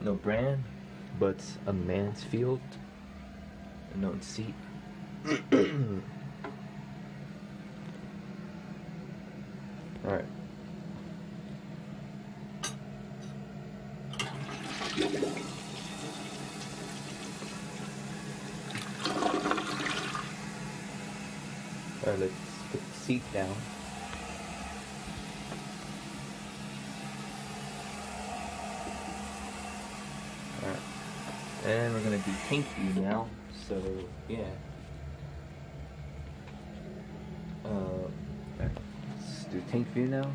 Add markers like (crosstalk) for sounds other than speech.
No brand, but a Mansfield. known seat. (clears throat) Alright. Alright, let's put the seat down. Alright. And we're gonna do tank view now. So yeah. Uh, let's do tank view now.